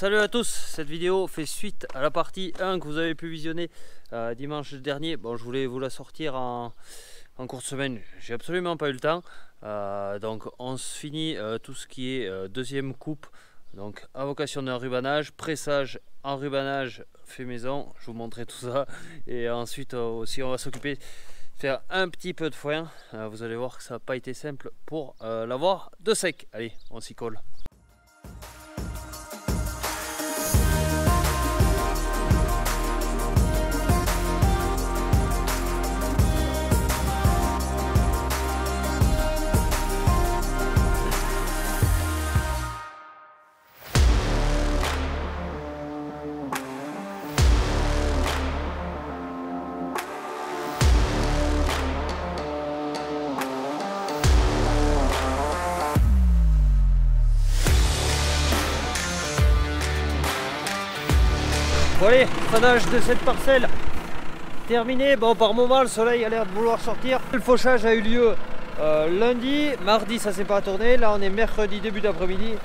salut à tous, cette vidéo fait suite à la partie 1 que vous avez pu visionner euh, dimanche dernier. Bon, je voulais vous la sortir en, courte semaine, j'ai absolument pas eu le temps. Euh, donc on se finit euh, tout ce qui est deuxième coupe, donc invocation d'un rubanage, pressage, enrubanage fait maison, je vous montrerai tout ça. Et ensuite aussi on va s'occuper faire un petit peu de foin. vous allez voir que ça n'a pas été simple pour l'avoir de sec. Allez, on s'y colle. De cette parcelle terminé. Bon par moment le soleil a l'air de vouloir sortir. Le fauchage a eu lieu euh, lundi, mardi ça s'est pas tourné. Là on est mercredi début d'après-midi.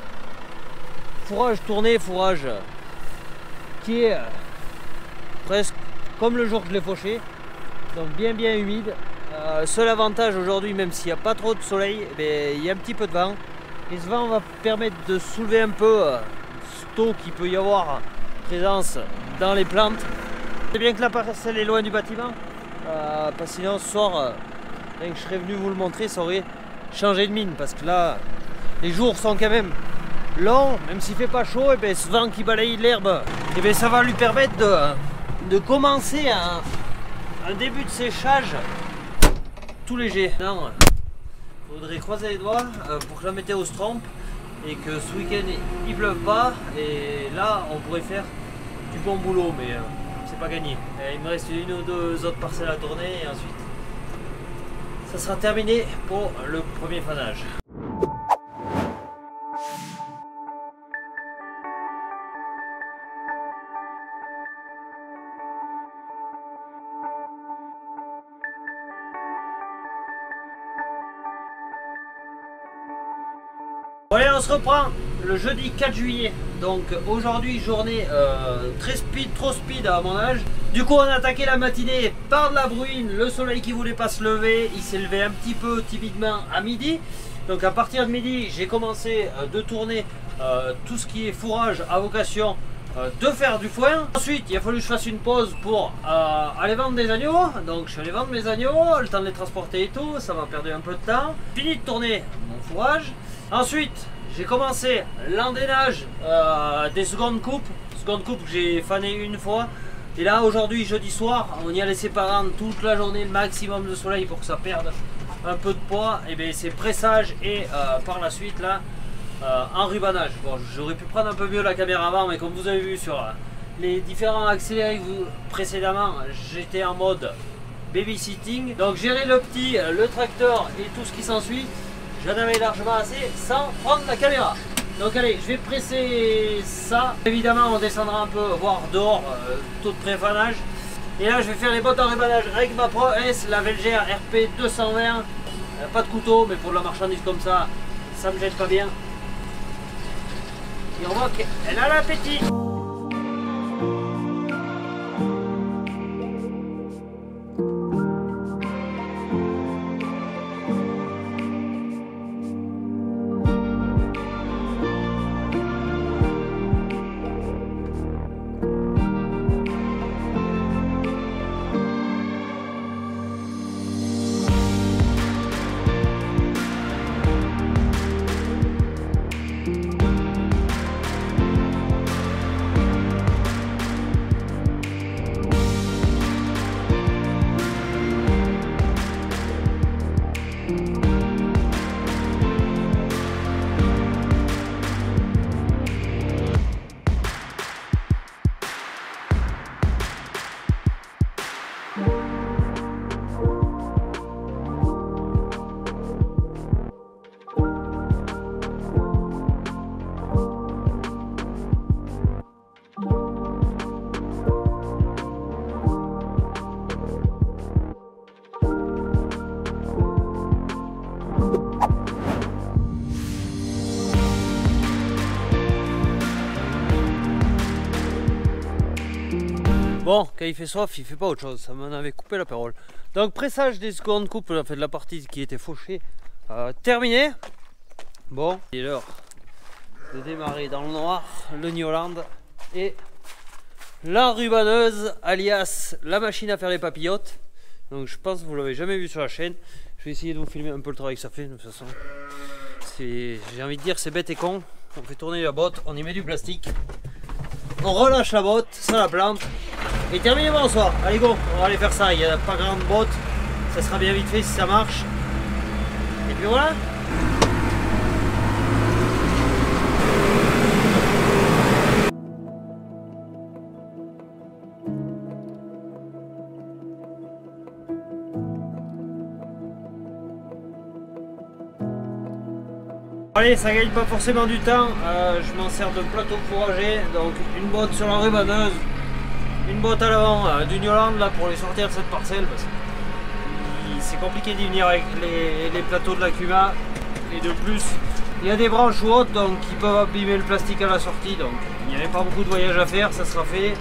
Fourrage tourné, fourrage qui est euh, presque comme le jour que je l'ai fauché. Donc bien bien humide. Euh, seul avantage aujourd'hui, même s'il n'y a pas trop de soleil, eh il y a un petit peu de vent. Et ce vent va permettre de soulever un peu ce taux qu'il peut y avoir présence dans les plantes. C'est bien que la parcelle est loin du bâtiment, euh, parce que sinon ce soir, euh, je serais venu vous le montrer, ça aurait changé de mine, parce que là, les jours sont quand même longs, même s'il fait pas chaud, et bien ce vent qui balaye l'herbe, et bien ça va lui permettre de, de commencer un, un début de séchage tout léger. Non, faudrait croiser les doigts euh, pour que la météo se trompe et que ce week-end il pleuve pas et là on pourrait faire du bon boulot mais euh, c'est pas gagné. il me reste une ou deux autres parcelles à tourner et ensuite ça sera terminé pour le premier fanage. allez, on se reprend le jeudi 4 juillet. Donc aujourd'hui, journée euh, très speed, trop speed à mon âge. Du coup, on a attaqué la matinée par de la bruine, le soleil qui voulait pas se lever. Il s'est levé un petit peu timidement à midi. Donc à partir de midi, j'ai commencé euh, de tourner euh, tout ce qui est fourrage à vocation de faire du foin. Ensuite, il a fallu que je fasse une pause pour aller vendre des agneaux. Donc je suis allé vendre mes agneaux, le temps de les transporter et tout, ça m'a perdu un peu de temps. Fini de tourner mon fourrage. Ensuite, j'ai commencé l'endénage euh, des secondes coupes. Seconde coupe que j'ai fané une fois. Et là, aujourd'hui, jeudi soir, on y a laissé parendre toute la journée le maximum de soleil pour que ça perde un peu de poids. Et bien, c'est pressage et euh, par la suite, là, euh, enrubanage. Bon, j'aurais pu prendre un peu mieux la caméra avant, mais comme vous avez vu sur les différents accélérés précédemment, j'étais en mode babysitting. Donc, gérer le petit, le tracteur et tout ce qui s'ensuit. J'en avais largement assez sans prendre la caméra. Donc allez, je vais presser ça. Évidemment, on descendra un peu, voir dehors, euh, taux de préfanage. Et là, je vais faire les bottes en rubanage avec ma Pro S, la Velger RP 220. Euh, pas de couteau, mais pour la marchandise comme ça, ça me jette pas bien. Et on voit qu'elle a l'appétit. Bon, quand il fait soif, il fait pas autre chose. Ça m'en avait coupé la parole. Donc, pressage des secondes coupes fait, de la partie qui était fauchée euh, terminé. Bon, il est l'heure de démarrer dans le noir le Newland et la rubaneuse, alias la machine à faire les papillotes. Donc, je pense que vous l'avez jamais vu sur la chaîne. Je vais essayer de vous filmer un peu le travail que ça fait. De toute façon, j'ai envie de dire, c'est bête et con. On fait tourner la botte, on y met du plastique on relâche la botte, ça la plante. Et terminé bonsoir. Allez go, on va aller faire ça. Il n'y a pas grande botte. Ça sera bien vite fait si ça marche. Et puis voilà. Allez, ça gagne pas forcément du temps. Euh, je m'en sers de plateau fourragé. Donc une botte sur la rubaneuse, une botte à l'avant euh, du Newland là pour les sortir de cette parcelle parce que c'est compliqué d'y venir avec les, plateaux de la Cuma. Et de plus, il y a des branches hautes donc qui peuvent abîmer le plastique à la sortie. Donc il n'y avait pas beaucoup de voyage à faire, ça sera fait.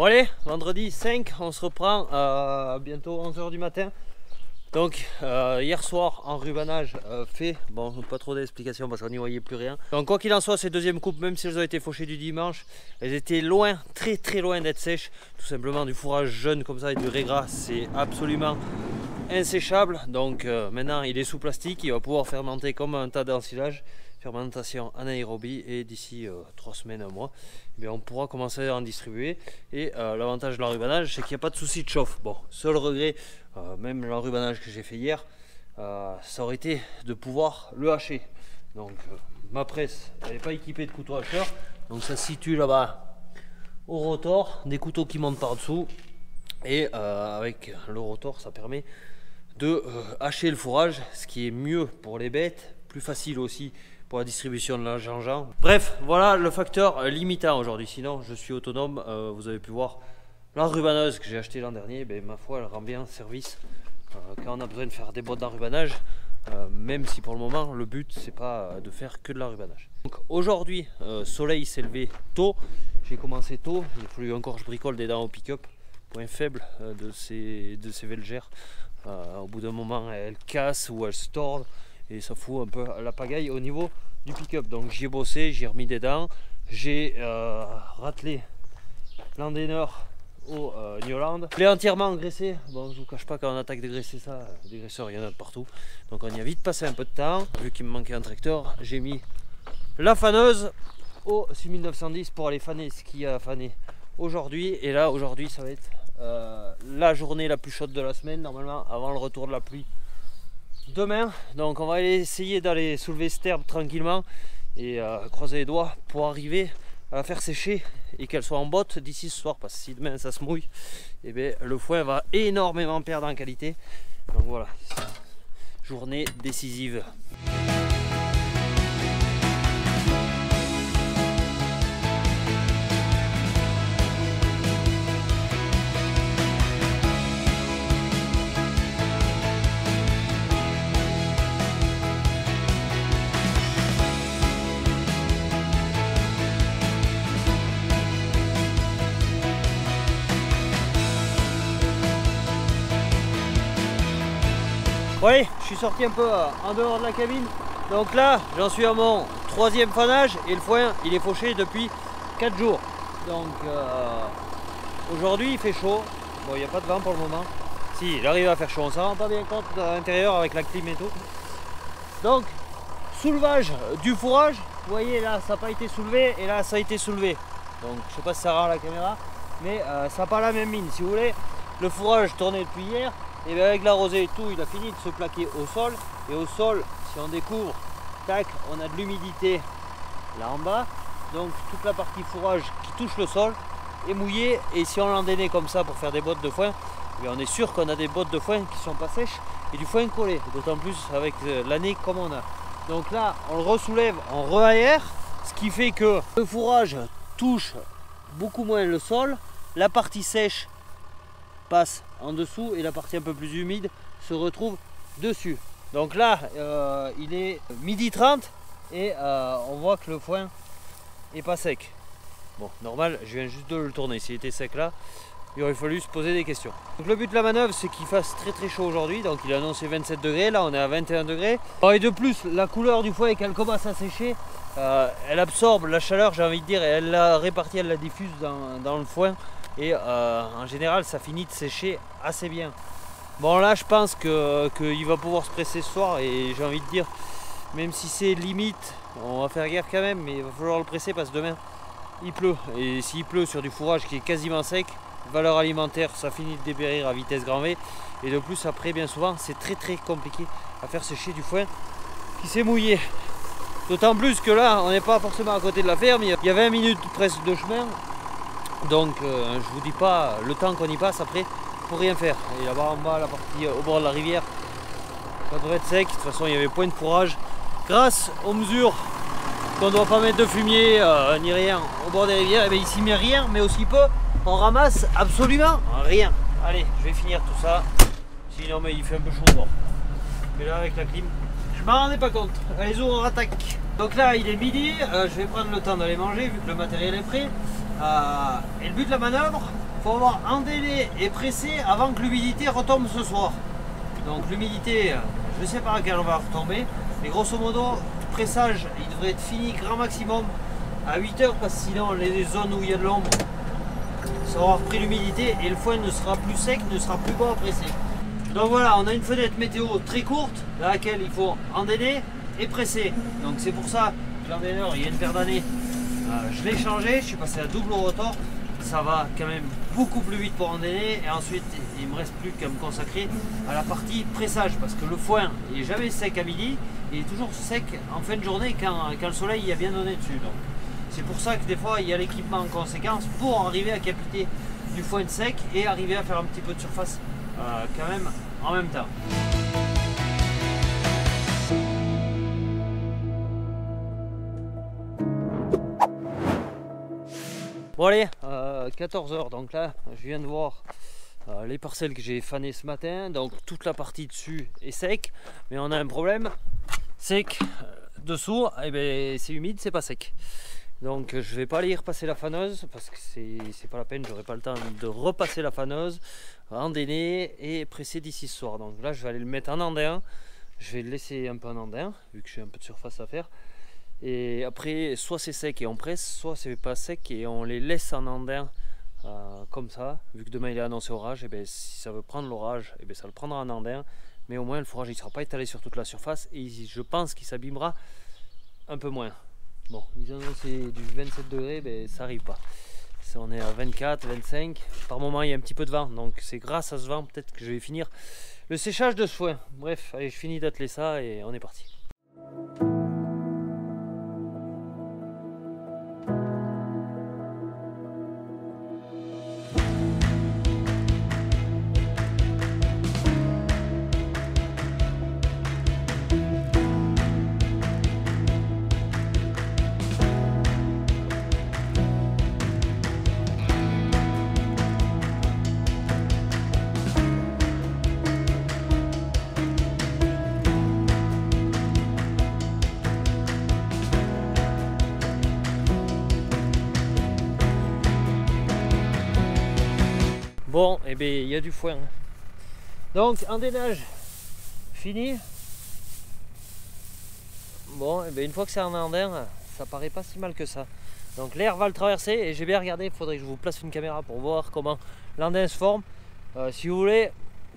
Bon allez, vendredi 5, on se reprend à bientôt 11h du matin. Donc euh, hier soir en rubanage euh, fait, bon pas trop d'explications parce qu'on n'y voyait plus rien. Donc quoi qu'il en soit, ces deuxièmes coupes, même si elles ont été fauchées du dimanche, elles étaient loin, très très loin d'être sèches. Tout simplement du fourrage jeune comme ça et du régras, c'est absolument inséchable. Donc euh, maintenant il est sous plastique, il va pouvoir fermenter comme un tas d'ensilage fermentation anaérobie et d'ici euh, trois semaines, un mois, eh bien, on pourra commencer à en distribuer. Et euh, l'avantage de l'enrubanage, c'est qu'il n'y a pas de souci de chauffe. Bon, seul regret, euh, même l'enrubanage que j'ai fait hier, ça aurait été de pouvoir le hacher. Donc ma presse, elle n'est pas équipée de couteau hacheur, donc ça se situe là-bas au rotor, des couteaux qui montent par dessous. Et avec le rotor, ça permet de hacher le fourrage, ce qui est mieux pour les bêtes, plus facile aussi pour la distribution de la Jean-Jean. Bref, voilà le facteur euh, limitant aujourd'hui. Sinon, je suis autonome. Euh, vous avez pu voir l'enrubaneuse que j'ai acheté l'an dernier. Ben, ma foi, elle rend bien service euh, quand on a besoin de faire des bottes d'enrubanage. même si pour le moment, le but, c'est pas de faire que de l'enrubanage. Donc aujourd'hui, soleil s'est levé tôt. J'ai commencé tôt. Il a fallu encore je bricole des dents au pick-up. Point faible de ces, de ces au bout d'un moment, elles cassent ou elles se tordent et ça fout un peu la pagaille au niveau pick-up. Donc j'y ai bossé, j'ai remis des dents, j'ai euh, ratelé l'endainer au euh, Newland. Je l'ai entièrement engraissé. Bon, je vous cache pas quand on attaque dégraisser ça, des graisseurs il y en a de partout. Donc on y a vite passé un peu de temps. Vu qu'il me manquait un tracteur, j'ai mis la faneuse au 6910 pour aller faner ce qui a fané aujourd'hui. Et là, aujourd'hui, ça va être euh, la journée la plus chaude de la semaine, normalement, avant le retour de la pluie demain. Donc on va aller essayer d'aller soulever cette herbe tranquillement et euh, croiser les doigts pour arriver à la faire sécher et qu'elle soit en botte d'ici ce soir parce que si demain ça se mouille et eh bien, le foin va énormément perdre en qualité. Donc voilà. Journée décisive sorti un peu euh, en dehors de la cabine. Donc là, j'en suis à mon troisième fanage et le foin, il est fauché depuis 4 jours. Donc euh, aujourd'hui, il fait chaud. Bon, il n'y a pas de vent pour le moment. Si, il arrive à faire chaud. On s'en rend pas bien compte à l'intérieur avec la clim et tout. Donc, soulevage du fourrage. Vous voyez là, ça n'a pas été soulevé et là, ça a été soulevé. Donc, je sais pas si ça rend la caméra, mais euh, ça n'a pas la même mine. Si vous voulez, le fourrage tournait depuis hier, et avec la rosée et tout, il a fini de se plaquer au sol. Et au sol, si on découvre, tac, on a de l'humidité là en bas. Donc toute la partie fourrage qui touche le sol est mouillée. Et si on l'endainait comme ça pour faire des bottes de foin, eh on est sûr qu'on a des bottes de foin qui sont pas sèches et du foin collé. D'autant plus avec euh, l'année comme on a. Donc là, on le ressoulève, on re-aère, ce qui fait que le fourrage touche beaucoup moins le sol. La partie sèche passe en dessous et la partie un peu plus humide se retrouve dessus. Donc là, euh, il est midi 30 et euh, on voit que le foin est pas sec. Bon, normal, je viens juste de le tourner. S'il était sec là, il aurait fallu se poser des questions. Donc le but de la manœuvre, c'est qu'il fasse très très chaud aujourd'hui. Donc il a annoncé 27 degrés, là on est à 21 degrés. et de plus, la couleur du foin, quand elle commence à sécher, euh, elle absorbe la chaleur, j'ai envie de dire, et elle la répartit, elle la diffuse dans, le foin. Et en général, ça finit de sécher assez bien. Bon là je pense qu'il va pouvoir se presser ce soir et j'ai envie de dire même si c'est limite on va faire guerre quand même mais il va falloir le presser parce que demain il pleut. Et s'il pleut sur du fourrage qui est quasiment sec valeur alimentaire ça finit de dépérir à vitesse grand V. Et de plus après bien souvent c'est très très compliqué à faire sécher du foin qui s'est mouillé. D'autant plus que là on n'est pas forcément à côté de la ferme. Il y a 20 minutes presque de chemin donc euh, je vous dis pas le temps qu'on y passe après rien faire. Et là-bas en bas, la partie euh, au bord de la rivière, ça devrait être sec. De toute façon, il y avait point de fourrage. Grâce aux mesures qu'on ne doit pas mettre de fumier euh, ni rien au bord des rivières, et eh bien ici, mais rien, mais aussi peu, on ramasse absolument rien. Allez, je vais finir tout ça. Sinon, mais il fait un peu chaud bord. Mais là, avec la clim, je m'en rendais pas compte. Allez, on attaque. Donc là, il est midi. Euh, je vais prendre le temps d'aller manger vu que le matériel est prêt. Et le but de la manœuvre, faut avoir endélé et pressé avant que l'humidité retombe ce soir. Donc l'humidité, je ne sais pas à quelle on va retomber, mais grosso modo, pressage, il devrait être fini grand maximum à 8 heures parce que sinon les zones où il y a de l'ombre, ça aura repris l'humidité et le foin ne sera plus sec, ne sera plus bon à presser. Donc voilà, on a une fenêtre météo très courte dans laquelle il faut endéner et presser. Donc c'est pour ça que l'endéneur, il y a une paire d'années, euh, je l'ai changé, je suis passé à double rotor. Ça va quand même beaucoup plus vite pour endéner et ensuite il me reste plus qu'à me consacrer à la partie pressage parce que le foin il est jamais sec à midi. Il est toujours sec en fin de journée quand, le soleil y a bien donné dessus c'est pour ça que des fois il y a l'équipement en conséquence pour arriver à capter du foin sec et arriver à faire un petit peu de surface euh, quand même en même temps Bon allez, 14h, euh, donc là je viens de voir euh, les parcelles que j'ai fanées ce matin, donc toute la partie dessus est sec, mais on a un problème, sec euh, dessous, et eh ben, c'est humide, c'est pas sec. Donc je vais pas aller repasser la faneuse parce que c'est pas la peine, j'aurai pas le temps de repasser la faneuse, endéner et presser d'ici ce soir. Donc là je vais aller le mettre en andin, je vais le laisser un peu en andin vu que j'ai un peu de surface à faire. Et après, soit c'est sec et on presse, soit c'est pas sec et on les laisse en andin euh, comme ça. Vu que demain il est annoncé orage, et bien si ça veut prendre l'orage, et bien ça le prendra en andin. Mais au moins le fourrage ne sera pas étalé sur toute la surface et je pense qu'il s'abîmera un peu moins. Bon, ils annoncé du 27 degrés, ben ça arrive pas. On est à 24, 25. Par moment il y a un petit peu de vent, donc c'est grâce à ce vent peut-être que je vais finir le séchage de ce foin. Bref, allez, je finis d'atteler ça et on est parti. Bon, et eh bien il y a du foin. Donc, en dénage, fini. Bon, et eh bien une fois que c'est en andin, ça paraît pas si mal que ça. Donc l'air va le traverser et j'ai bien regardé, il faudrait que je vous place une caméra pour voir comment l'andin se forme. Euh, si vous voulez,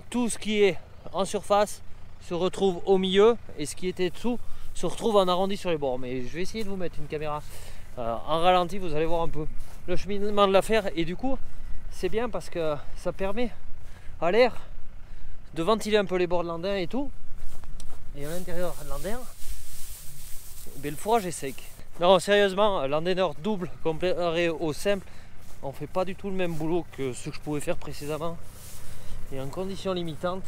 tout ce qui est en surface se retrouve au milieu et ce qui était dessous se retrouve en arrondi sur les bords. Mais je vais essayer de vous mettre une caméra euh, en ralenti, vous allez voir un peu le cheminement de l'affaire et du coup c'est bien parce que ça permet à l'air de ventiler un peu les bords de l'andin et tout. et à l'intérieur de l'Andin, ben, le fourrage est sec. Non, sérieusement, l'Andenor double comparé au simple, on fait pas du tout le même boulot que ce que je pouvais faire précédemment. Et en conditions limitantes,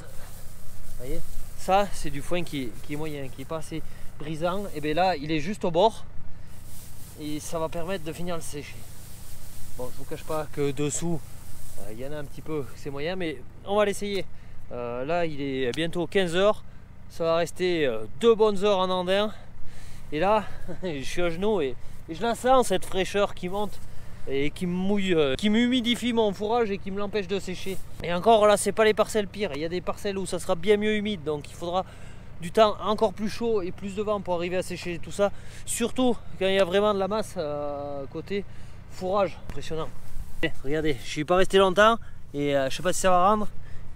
voyez, ça c'est du foin qui, est moyen, qui est pas assez brisant. Et bien là, il est juste au bord et ça va permettre de finir le sécher. Bon, je vous cache pas que dessous, il y en a un petit peu, c'est moyen, mais on va l'essayer. Euh, là, il est bientôt 15h, ça va rester euh, deux bonnes heures en andin. Et là, je suis à genoux et, je la sens cette fraîcheur qui monte et qui euh, qui m'humidifie mon fourrage et qui me l'empêche de sécher. Et encore là, c'est pas les parcelles pires. Il y a des parcelles où ça sera bien mieux humide, donc il faudra du temps encore plus chaud et plus de vent pour arriver à sécher tout ça. Surtout quand il y a vraiment de la masse euh, à côté fourrage. Impressionnant. Eh, regardez, je suis pas resté longtemps et euh, je sais pas si ça va rendre.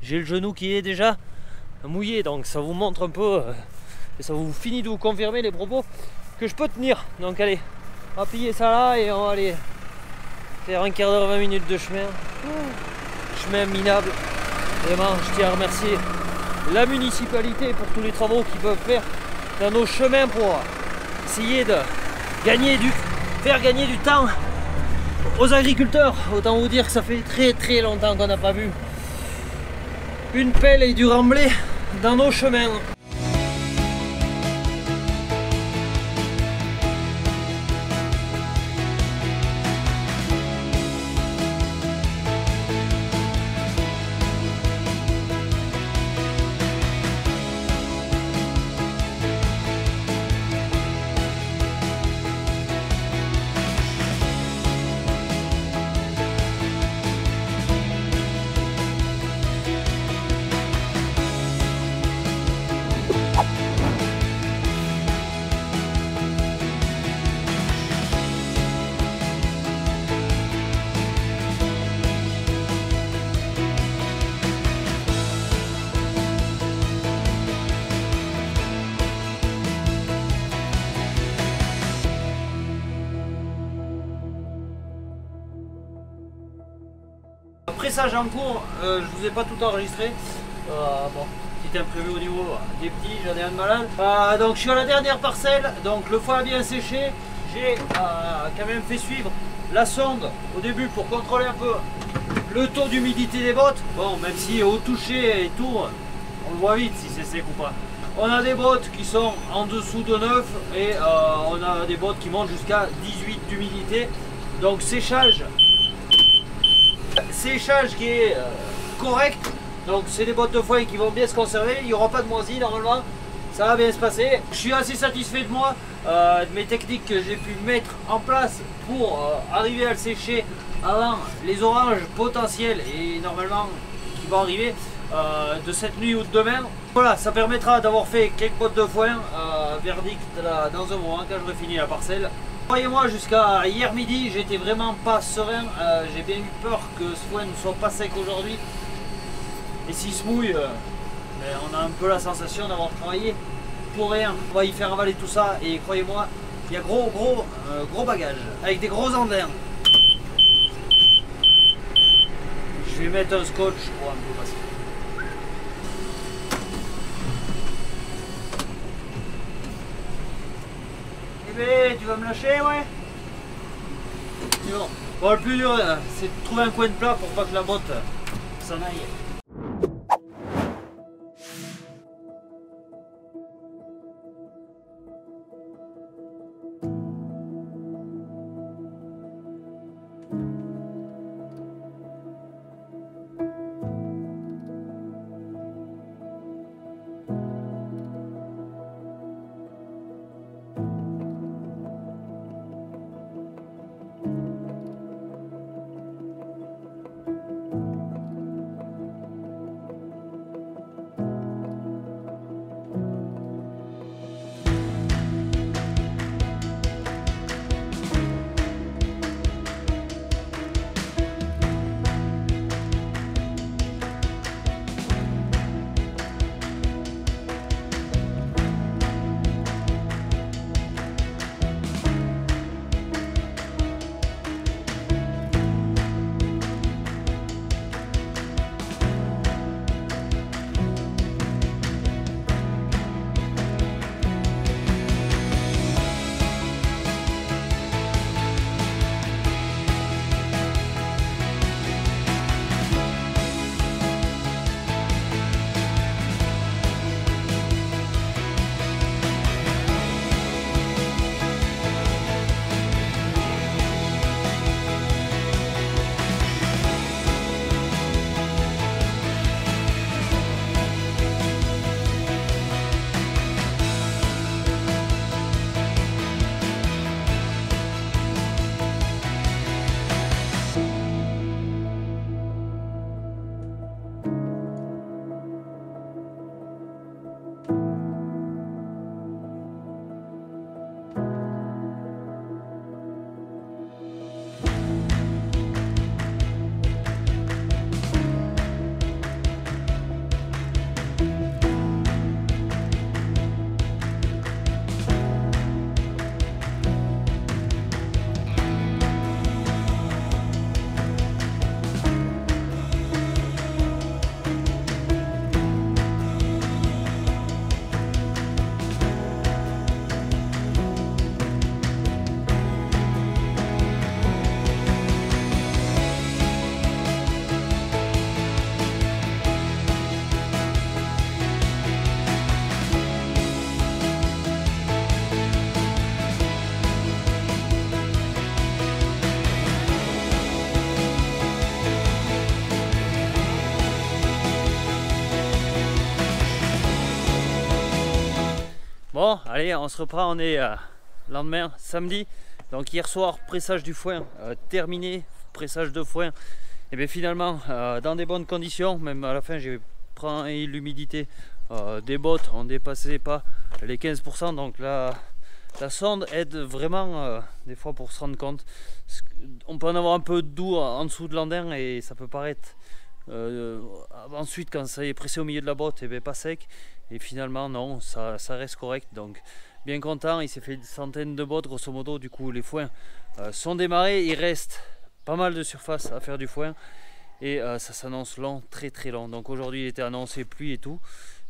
J'ai le genou qui est déjà mouillé, donc ça vous montre un peu et ça vous finit de vous confirmer les propos que je peux tenir. Donc allez, on va plier ça là et on va aller faire un quart d'heure, 20 minutes de chemin. Chemin minable. Vraiment, je tiens à remercier la municipalité pour tous les travaux qu'ils peuvent faire dans nos chemins pour essayer de gagner du, faire gagner du temps aux agriculteurs. Autant vous dire que ça fait très très longtemps qu'on n'a pas vu une pelle et du remblai dans nos chemins. Pressage en cours, euh, je vous ai pas tout enregistré. Euh, bon, petit imprévu au niveau des petits, j'en ai un de malade. Euh, donc je suis à la dernière parcelle, donc le foie a bien séché. J'ai quand même fait suivre la sonde au début pour contrôler un peu le taux d'humidité des bottes. Bon, même si au toucher et tout, on le voit vite si c'est sec ou pas. On a des bottes qui sont en dessous de 9 et on a des bottes qui montent jusqu'à 18 d'humidité. Donc séchage séchage qui est euh, correct. Donc c'est des bottes de foin qui vont bien se conserver. Il n'y aura pas de moisie normalement. Ça va bien se passer. Je suis assez satisfait de moi, euh, de mes techniques que j'ai pu mettre en place pour euh, arriver à le sécher avant les oranges potentiels et normalement qui vont arriver de cette nuit ou de demain. Voilà, ça permettra d'avoir fait quelques bottes de foin, verdict dans un moment quand j'aurai fini la parcelle. Croyez-moi, jusqu'à hier midi, j'étais vraiment pas serein. Euh, j'ai bien eu peur que ce foin ne soit pas sec aujourd'hui. Et s'il se mouille, euh, ben, on a un peu la sensation d'avoir travaillé pour rien. On va y faire avaler tout ça et croyez-moi, il y a gros gros euh, gros bagages avec des gros andins. Je vais mettre un scotch pour un peu passer. Tu vas me lâcher, ouais bon. Bon, le plus dur, euh, c'est de trouver un coin de plat pour pas que la botte s'en aille. Bon, allez, on se reprend, on est euh, lendemain, samedi. Donc hier soir, pressage du foin euh, terminé, pressage de foin. Et bien finalement, euh, dans des bonnes conditions, même à la fin j'ai pris l'humidité des bottes, on ne dépassait pas les 15%. Donc là, la sonde aide vraiment des fois pour se rendre compte. On peut en avoir un peu doux en dessous de l'andin et ça peut paraître ensuite quand ça est pressé au milieu de la botte et bien pas sec et finalement non ça, reste correct donc bien content. Il s'est fait une centaine de bottes grosso modo. Du coup, les foins euh, sont démarrés. Il reste pas mal de surface à faire du foin et euh, ça s'annonce long, très très long. Donc aujourd'hui, il était annoncé pluie et tout.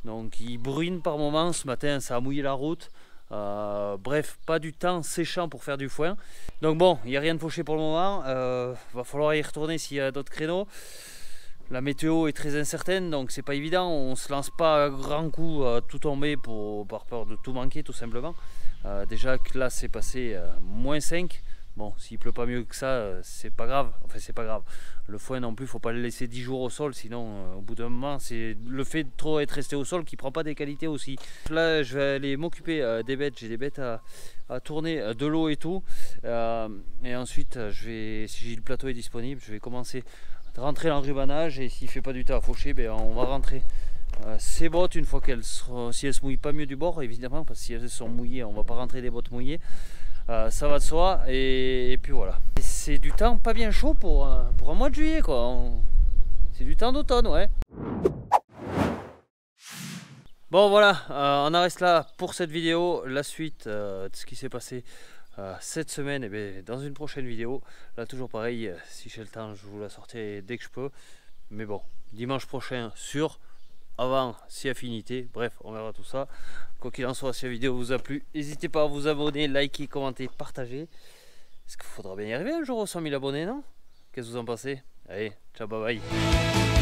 Donc il bruine par moment. Ce matin, ça a mouillé la route. Euh, bref, pas du temps séchant pour faire du foin. Donc bon, il n'y a rien de fauché pour le moment. va falloir y retourner s'il y a d'autres créneaux. La météo est très incertaine, donc c'est pas évident. On se lance pas à grand coup à tout tomber pour, par peur de tout manquer, tout simplement. Euh, déjà que là, c'est passé euh, moins 5. Bon, s'il pleut pas mieux que ça, euh, c'est pas grave. Enfin, c'est pas grave. Le foin non plus, faut pas le laisser 10 jours au sol, sinon, au bout d'un moment, c'est le fait de trop être resté au sol qui prend pas des qualités aussi. Là, je vais aller m'occuper des bêtes. J'ai des bêtes à, à tourner, de l'eau et tout. et ensuite, je vais, si le plateau est disponible, je vais commencer rentrer l'enrubanage et s'il fait pas du temps à faucher, ben, on va rentrer. Euh, ces bottes une fois qu'elles si elles se mouillent pas mieux du bord évidemment parce que si elles sont mouillées on va pas rentrer des bottes mouillées. Euh, ça va de soi et, puis voilà. C'est du temps pas bien chaud pour, un, pour un mois de juillet quoi. C'est du temps d'automne ouais. Bon voilà. Euh, on en reste là pour cette vidéo. La suite de ce qui s'est passé euh, cette semaine, et eh bien, dans une prochaine vidéo. Là, toujours pareil, euh, si j'ai le temps, je vous la sortirai dès que je peux. Mais bon, dimanche prochain, sur avant, si affinité. Bref, on verra tout ça. Quoi qu'il en soit, si la vidéo vous a plu, n'hésitez pas à vous abonner, liker, commenter, partager. Est-ce qu'il faudra bien y arriver un jour aux 100 000 abonnés, non? Qu'est-ce que vous en pensez? Allez, ciao, bye bye.